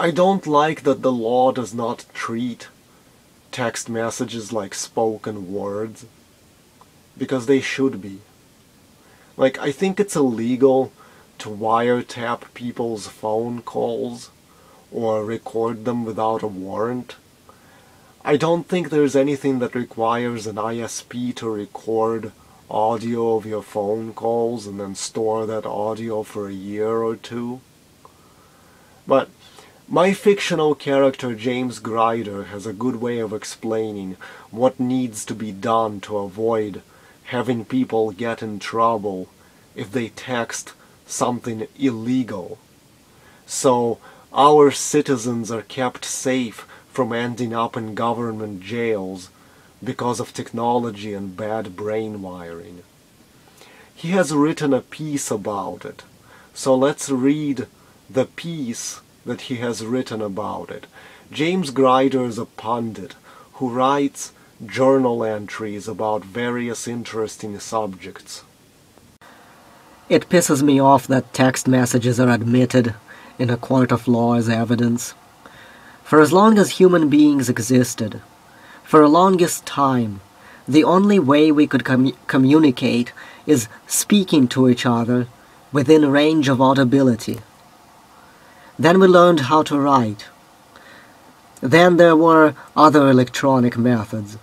I don't like that the law does not treat text messages like spoken words because they should be. Like, I think it's illegal to wiretap people's phone calls or record them without a warrant. I don't think there's anything that requires an ISP to record audio of your phone calls and then store that audio for a year or two. But my fictional character James Grider has a good way of explaining what needs to be done to avoid having people get in trouble if they text something illegal. So our citizens are kept safe from ending up in government jails because of technology and bad brain wiring. He has written a piece about it, so let's read the piece that he has written about it. James Grider is a pundit who writes journal entries about various interesting subjects. It pisses me off that text messages are admitted in a court of law as evidence. For as long as human beings existed, for the longest time, the only way we could com communicate is speaking to each other within range of audibility. Then we learned how to write. Then there were other electronic methods.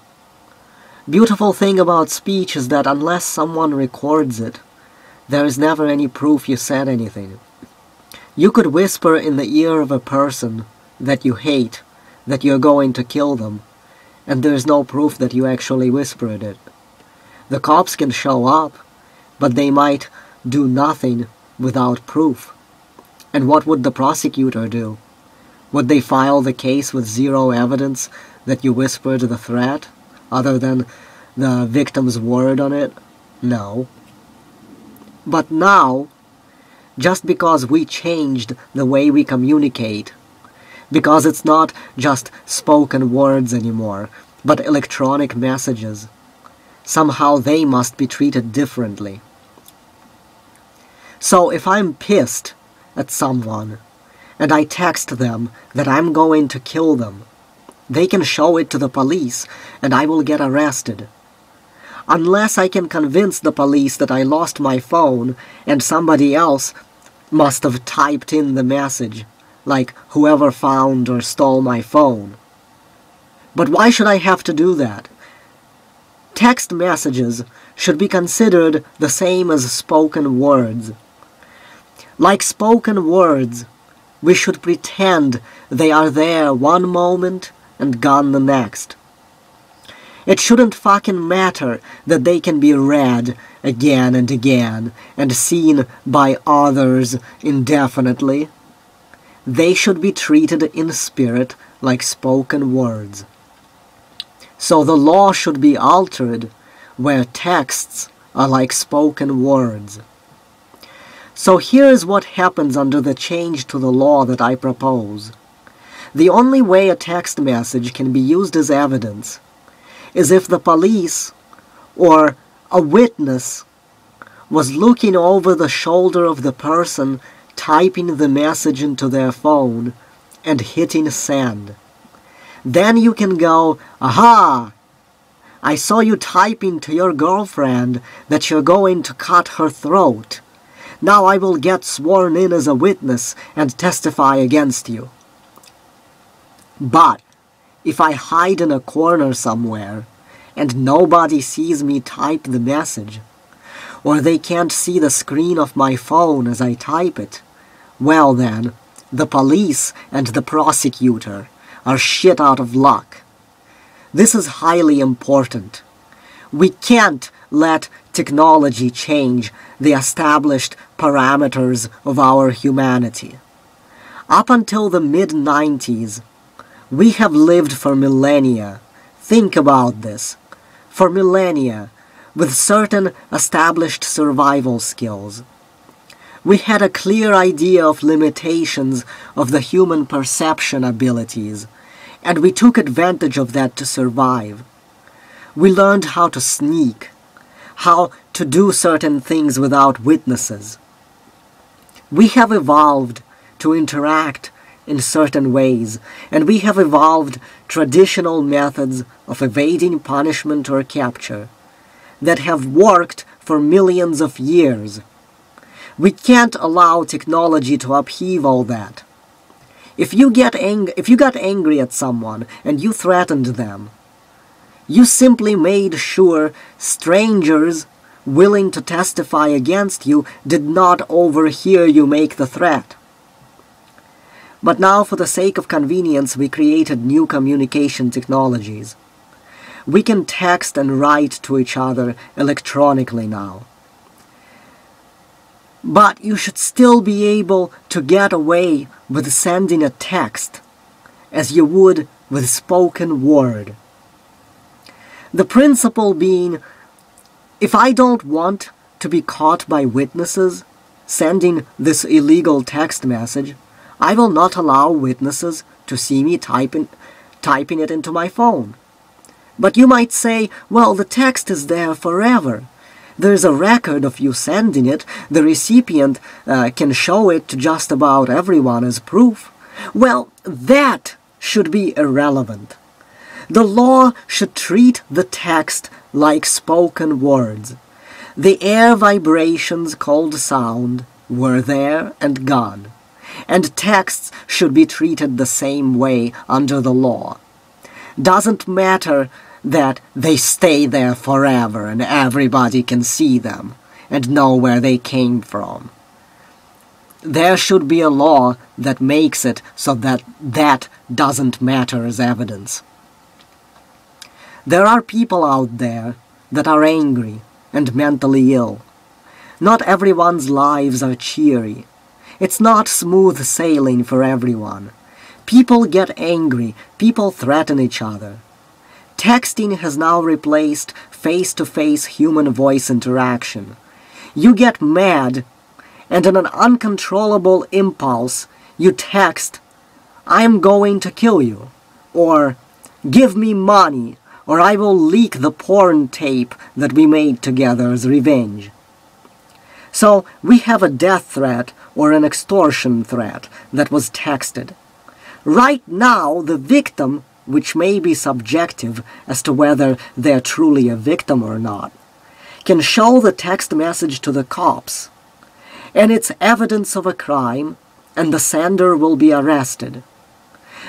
Beautiful thing about speech is that unless someone records it, there is never any proof you said anything. You could whisper in the ear of a person that you hate, that you're going to kill them, and there's no proof that you actually whispered it. The cops can show up, but they might do nothing without proof. And what would the prosecutor do? Would they file the case with zero evidence that you whispered the threat, other than the victim's word on it? No. But now, just because we changed the way we communicate, because it's not just spoken words anymore, but electronic messages, somehow they must be treated differently. So if I'm pissed at someone, and I text them that I'm going to kill them. They can show it to the police, and I will get arrested. Unless I can convince the police that I lost my phone and somebody else must have typed in the message, like whoever found or stole my phone. But why should I have to do that? Text messages should be considered the same as spoken words. Like spoken words, we should pretend they are there one moment and gone the next. It shouldn't fucking matter that they can be read again and again and seen by others indefinitely. They should be treated in spirit like spoken words. So the law should be altered where texts are like spoken words. So here's what happens under the change to the law that I propose. The only way a text message can be used as evidence is if the police or a witness was looking over the shoulder of the person typing the message into their phone and hitting send. Then you can go, aha! I saw you typing to your girlfriend that you're going to cut her throat. Now I will get sworn in as a witness and testify against you. But if I hide in a corner somewhere and nobody sees me type the message, or they can't see the screen of my phone as I type it, well then, the police and the prosecutor are shit out of luck. This is highly important. We can't let technology change the established parameters of our humanity. Up until the mid-90s, we have lived for millennia. Think about this. For millennia, with certain established survival skills. We had a clear idea of limitations of the human perception abilities, and we took advantage of that to survive. We learned how to sneak, how to do certain things without witnesses. We have evolved to interact in certain ways, and we have evolved traditional methods of evading punishment or capture that have worked for millions of years. We can't allow technology to upheave all that. If you get ang- if you got angry at someone and you threatened them, you simply made sure strangers willing to testify against you did not overhear you make the threat. But now, for the sake of convenience, we created new communication technologies. We can text and write to each other electronically now. But you should still be able to get away with sending a text as you would with spoken word. The principle being if I don't want to be caught by witnesses sending this illegal text message, I will not allow witnesses to see me typing, typing it into my phone. But you might say, well, the text is there forever. There's a record of you sending it. The recipient uh, can show it to just about everyone as proof. Well, that should be irrelevant. The law should treat the text like spoken words. The air vibrations called sound were there and gone, and texts should be treated the same way under the law. Doesn't matter that they stay there forever and everybody can see them and know where they came from. There should be a law that makes it so that that doesn't matter as evidence. There are people out there that are angry and mentally ill. Not everyone's lives are cheery. It's not smooth sailing for everyone. People get angry, people threaten each other. Texting has now replaced face-to-face human voice interaction. You get mad, and in an uncontrollable impulse, you text, I'm going to kill you, or give me money, or I will leak the porn tape that we made together as revenge. So we have a death threat or an extortion threat that was texted. Right now, the victim, which may be subjective as to whether they're truly a victim or not, can show the text message to the cops, and it's evidence of a crime, and the sender will be arrested.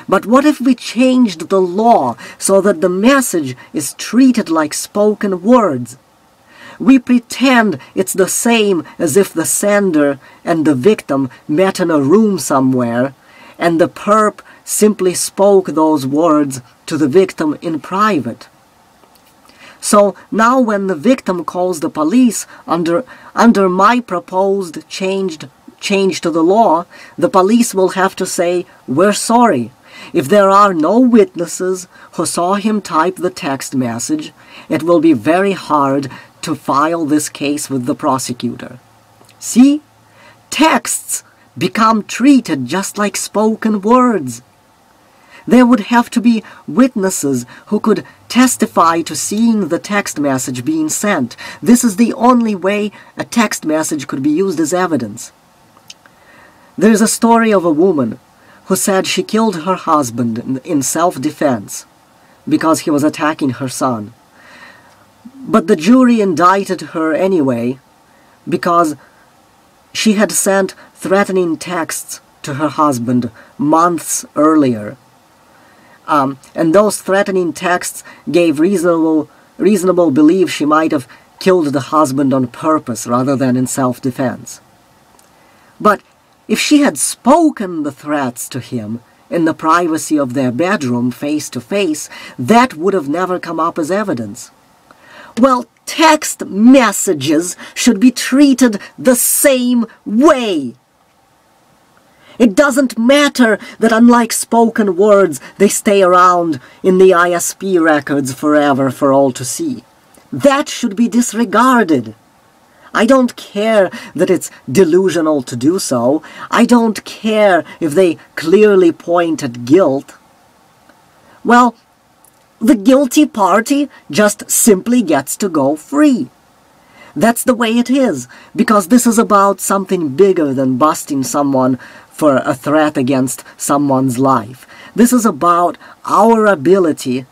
But what if we changed the law so that the message is treated like spoken words? We pretend it's the same as if the sender and the victim met in a room somewhere, and the perp simply spoke those words to the victim in private. So now when the victim calls the police under, under my proposed changed, change to the law, the police will have to say, we're sorry, if there are no witnesses who saw him type the text message, it will be very hard to file this case with the prosecutor. See? Texts become treated just like spoken words. There would have to be witnesses who could testify to seeing the text message being sent. This is the only way a text message could be used as evidence. There's a story of a woman who said she killed her husband in self-defense because he was attacking her son. But the jury indicted her anyway because she had sent threatening texts to her husband months earlier. Um, and those threatening texts gave reasonable, reasonable belief she might have killed the husband on purpose rather than in self-defense. But if she had spoken the threats to him in the privacy of their bedroom face to face, that would have never come up as evidence. Well, text messages should be treated the same way. It doesn't matter that unlike spoken words, they stay around in the ISP records forever for all to see. That should be disregarded. I don't care that it's delusional to do so. I don't care if they clearly point at guilt. Well, the guilty party just simply gets to go free. That's the way it is, because this is about something bigger than busting someone for a threat against someone's life. This is about our ability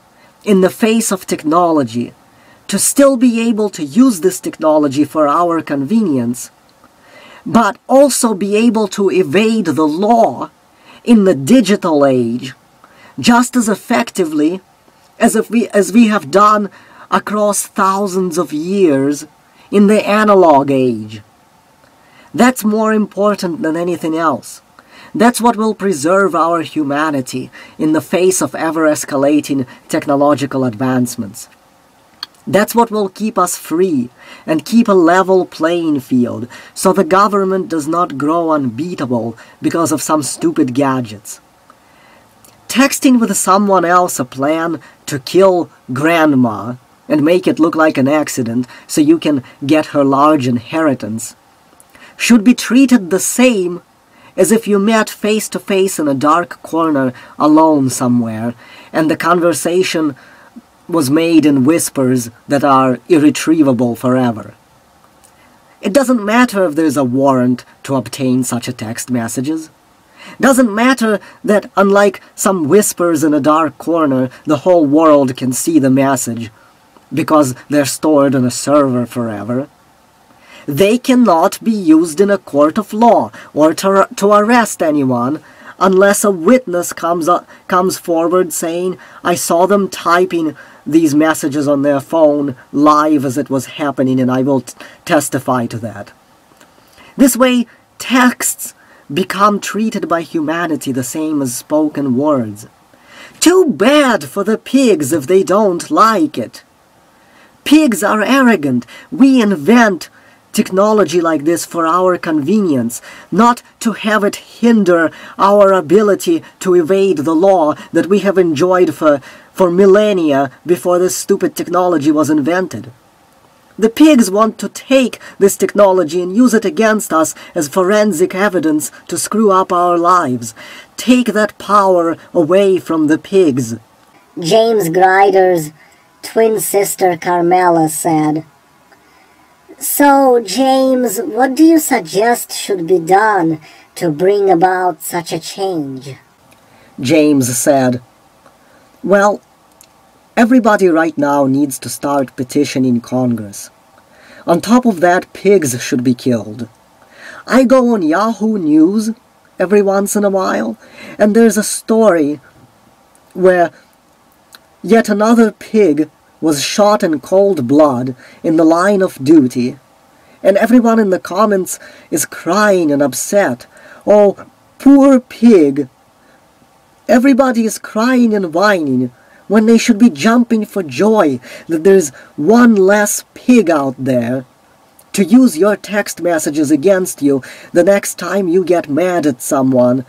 in the face of technology to still be able to use this technology for our convenience, but also be able to evade the law in the digital age just as effectively as if we as we have done across thousands of years in the analog age. That's more important than anything else. That's what will preserve our humanity in the face of ever escalating technological advancements. That's what will keep us free and keep a level playing field so the government does not grow unbeatable because of some stupid gadgets. Texting with someone else a plan to kill grandma and make it look like an accident so you can get her large inheritance should be treated the same as if you met face to face in a dark corner alone somewhere and the conversation was made in whispers that are irretrievable forever. It doesn't matter if there's a warrant to obtain such a text messages. Doesn't matter that unlike some whispers in a dark corner, the whole world can see the message because they're stored on a server forever. They cannot be used in a court of law or to, to arrest anyone unless a witness comes, up, comes forward saying, I saw them typing these messages on their phone live as it was happening and I will testify to that. This way, texts become treated by humanity the same as spoken words. Too bad for the pigs if they don't like it. Pigs are arrogant. We invent technology like this for our convenience, not to have it hinder our ability to evade the law that we have enjoyed for, for millennia before this stupid technology was invented. The pigs want to take this technology and use it against us as forensic evidence to screw up our lives. Take that power away from the pigs. James Grider's twin sister Carmela said. So, James, what do you suggest should be done to bring about such a change? James said, Well, everybody right now needs to start petitioning Congress. On top of that, pigs should be killed. I go on Yahoo News every once in a while, and there's a story where yet another pig was shot in cold blood in the line of duty, and everyone in the comments is crying and upset. Oh, poor pig! Everybody is crying and whining when they should be jumping for joy that there's one less pig out there to use your text messages against you the next time you get mad at someone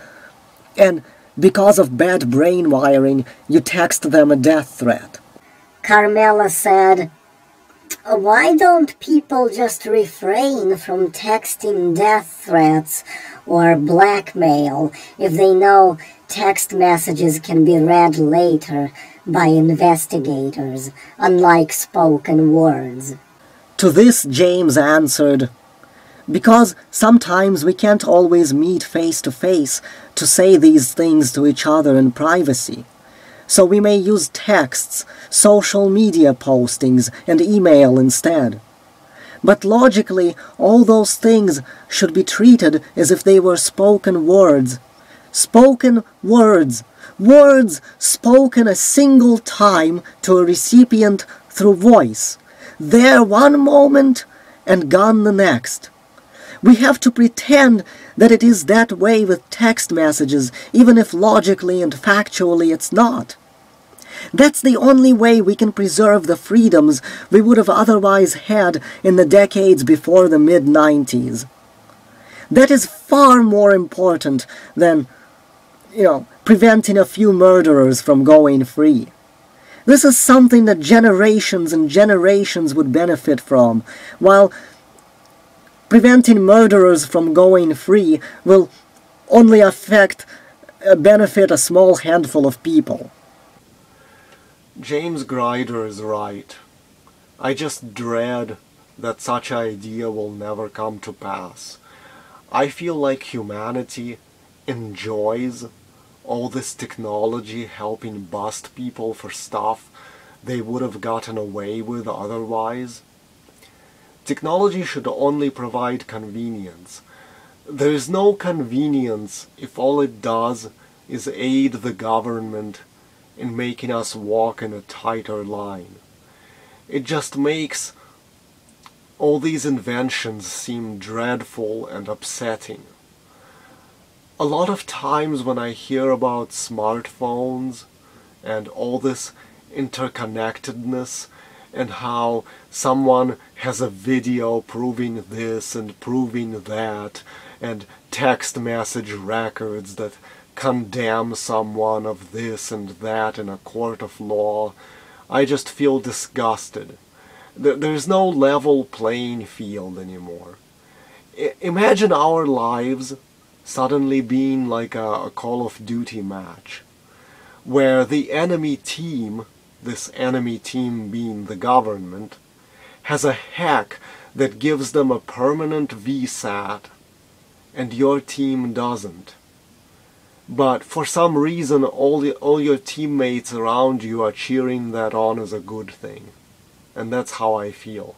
and because of bad brain wiring you text them a death threat. Carmela said, Why don't people just refrain from texting death threats or blackmail if they know text messages can be read later by investigators, unlike spoken words? To this James answered, Because sometimes we can't always meet face to face to say these things to each other in privacy so we may use texts, social media postings, and email instead. But logically, all those things should be treated as if they were spoken words. Spoken words. Words spoken a single time to a recipient through voice. There one moment and gone the next. We have to pretend that it is that way with text messages, even if logically and factually it's not. That's the only way we can preserve the freedoms we would have otherwise had in the decades before the mid-90s. That is far more important than, you know, preventing a few murderers from going free. This is something that generations and generations would benefit from, while preventing murderers from going free will only affect uh, benefit a small handful of people. James Grider is right. I just dread that such an idea will never come to pass. I feel like humanity enjoys all this technology helping bust people for stuff they would have gotten away with otherwise. Technology should only provide convenience. There is no convenience if all it does is aid the government in making us walk in a tighter line. It just makes all these inventions seem dreadful and upsetting. A lot of times when I hear about smartphones and all this interconnectedness and how someone has a video proving this and proving that and text message records that condemn someone of this and that in a court of law, I just feel disgusted. There's no level playing field anymore. Imagine our lives suddenly being like a, a Call of Duty match, where the enemy team, this enemy team being the government, has a hack that gives them a permanent VSAT, and your team doesn't but for some reason all, the, all your teammates around you are cheering that on as a good thing. And that's how I feel.